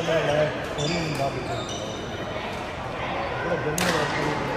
他们来革命，他不行。这个革命。